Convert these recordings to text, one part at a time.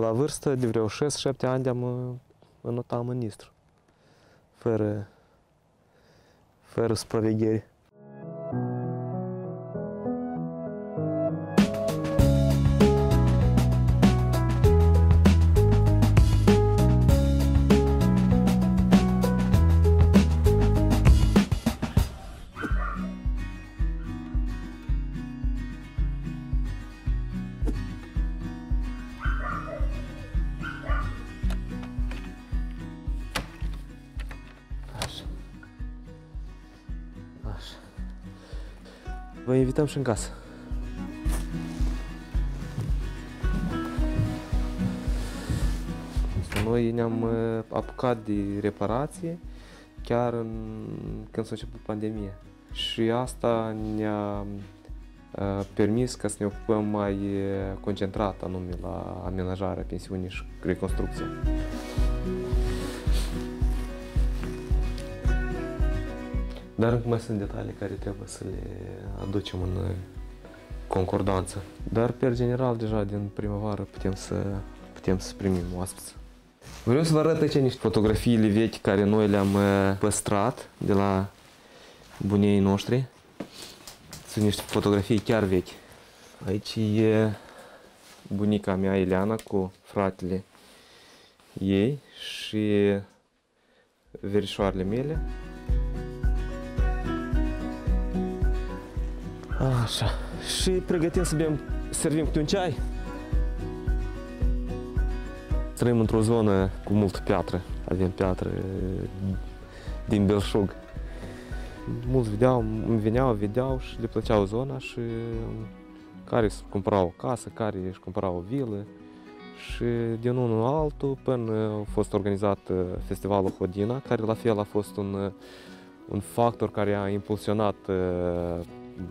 La vârstă de vreo 6-7 ani de-am uh, înotat ministru. Fără, fără supraveghere. Vă invităm și în casă. Noi ne-am uh, apucat de reparație chiar în, când s-a început pandemia. Și asta ne-a uh, permis ca să ne ocupăm mai uh, concentrat anume la amenajarea pensiunii și reconstrucția. Dar încă mai sunt detalii care trebuie să le aducem în uh, concordanță. Dar, pe general, deja din primăvară putem să, putem să primim oaspeți. Vreau să vă arăt aici niște fotografiile vechi care noi le-am uh, păstrat de la bunii noștri. Sunt niște fotografii chiar vechi. Aici e bunica mea, Ileana, cu fratele ei și verișoarele mele. Așa. Și pregătim să bem, servim câte un ceai. Trăim într-o zonă cu multă piatră. Avem piatră din belșug. Mulți vedeau, îmi veneau, vedeau și le plăceau zona și care își cumpărau o casă, care își cumpărau o vilă. Și din unul în altul, până a fost organizat uh, festivalul Hodina, care la fel a fost un, uh, un factor care a impulsionat uh,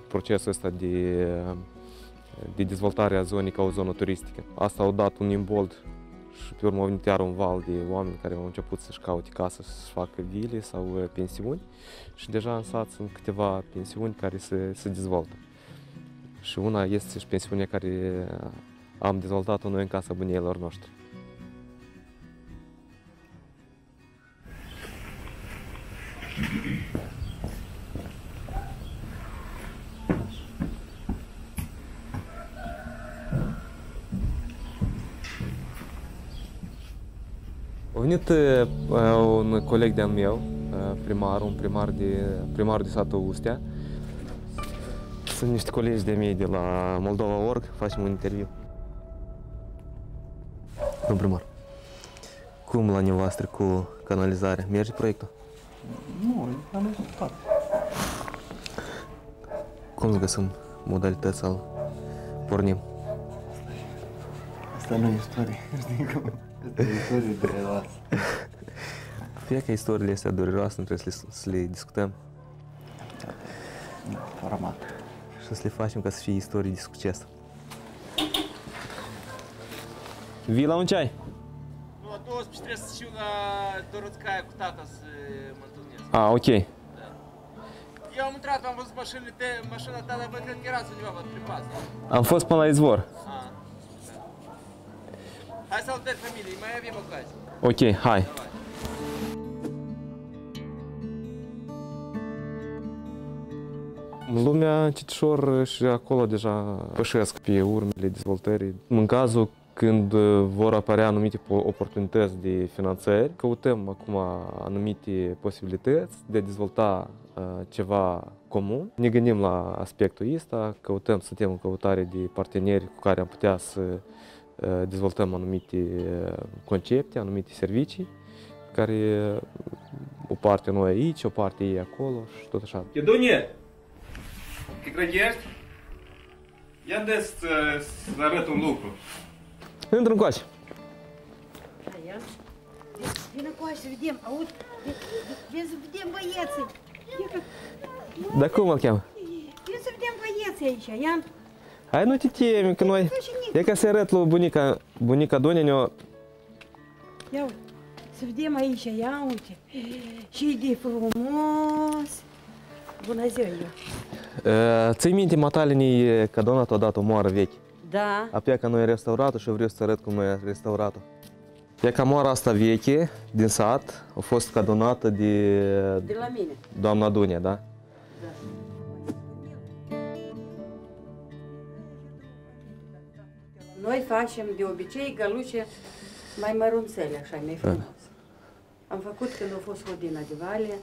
procesul ăsta de, de dezvoltare a zonei ca o zonă turistică. Asta a dat un imbold și pe urmă a venit iar un val de oameni care au început să-și caute casă, să-și facă vile sau uh, pensiuni și deja în sat sunt câteva pensiuni care se, se dezvoltă. Și una este și pensiunea care am dezvoltat-o noi în casa bunilor noștri. A venit uh, un coleg de-al meu, uh, primar, un primar de, primar de satul Ustea. Sunt niște colegi de mei de la Moldova Org, facem un interviu. Domn primar, cum la nevoastră cu canalizarea? Merge proiectul? Nu, am rezultat. Cum să găsim modalități să pornim? Asta nu e istorie, știi cum? Asta e istorie dureroasă. Fie că istoriile astea dureroase, nu trebuie să le, să le discutăm Format. și să le facem ca să fie istorii de succes. Vii la un ceai? Nu, la 12 trebuie să știu la Doroțcaia cu tata să mă întâlnesc. A, ok. Eu am intrat, am văzut mașinile de, mașina ta, dar văd că erați undeva văd prin bază. Am fost până la izvor. Ah, da. Hai să-l vedem familie, mai avem ocazie. Ok, hai. Lumea citișor și acolo deja pășesc pe urmele dezvoltării. În cazul când uh, vor apărea anumite oportunități de finanțări, căutăm acum anumite posibilități de a dezvolta uh, ceva comun. Ne gândim la aspectul ăsta, căutăm, suntem în căutare de parteneri cu care am putea să dezvoltăm anumite uh, concepte, anumite servicii, care uh, o parte noi aici, o parte ei acolo și tot așa. Iedunie! Te grăgești? Ia des să, să arăt un lucru. Intră încoace. Aia. Vină cu să vedem, aud, vin să vedem băieții. Ia că- Dar cum îl cheamă? Vin să vedem băieții aici, ia. Hai nu te temi, că noi... E ca să arăt lui bunica, bunica Donia ne Ia uite, să vedem aici, ia uite. Și de frumos. Bună ziua, eu. Ții minte, matale ne ca Dona a dat o moară vechi. Da. Apia ca noi restaurat și eu vreau să arăt cum noi am restaurat-o. E camoara asta veche din sat, a fost cadonată de De la mine. doamna Dunia, da? Da. Noi facem de obicei găluce mai mărunțele, așa, mai frumos. Am făcut când a fost Hodina de Vale,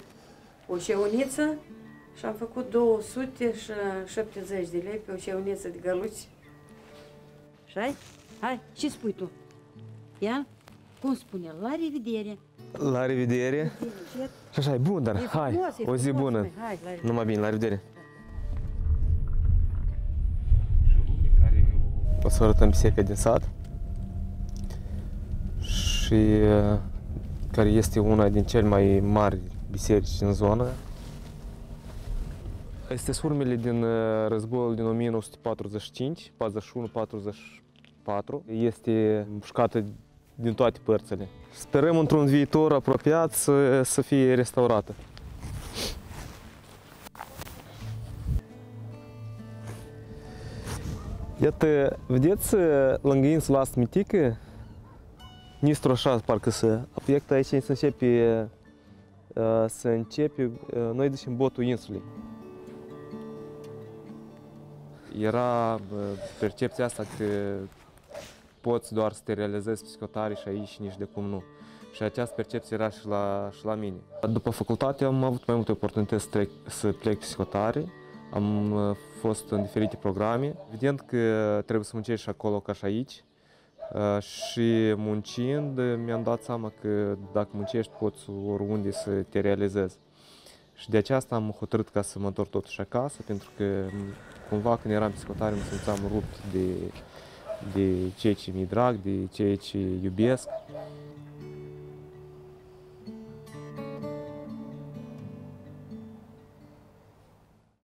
o șeuniță și am făcut 270 de lei pe o șeuniță de găluci. Așa Hai, ce spui tu? Ia? Cum spune? La revedere! La revedere! Încet. Și așa, e bun, dar E hai, frumos, e o zi frumos, bună! măi, Hai, la revedere! Numai bine, la revedere! O să arătăm biserica din sat și uh, care este una din cele mai mari biserici din zonă. Este urmele din uh, războiul din 1945, 41-44. Este împușcată din toate părțile. Sperăm într-un viitor apropiat să, să fie restaurată. Iată, vedeți, lângă insula asta mitică, Nistru așa, parcă să obiectul aici să începe, uh, să începe, uh, noi ducem botul insulei. Era uh, percepția asta că poți doar să te realizezi psihotare și aici și nici de cum nu. Și această percepție era și la, și la mine. După facultate am avut mai multe oportunități să, trec, să plec psihotare. Am uh, fost în diferite programe. Evident că trebuie să muncești și acolo ca și aici. Uh, Și muncind mi-am dat seama că dacă muncești poți oriunde să te realizezi. Și de aceasta am hotărât ca să mă întorc totuși acasă, pentru că m- cumva când eram psihotare mă simțeam rupt de, de ceea ce mi-e drag, de ceea ce iubesc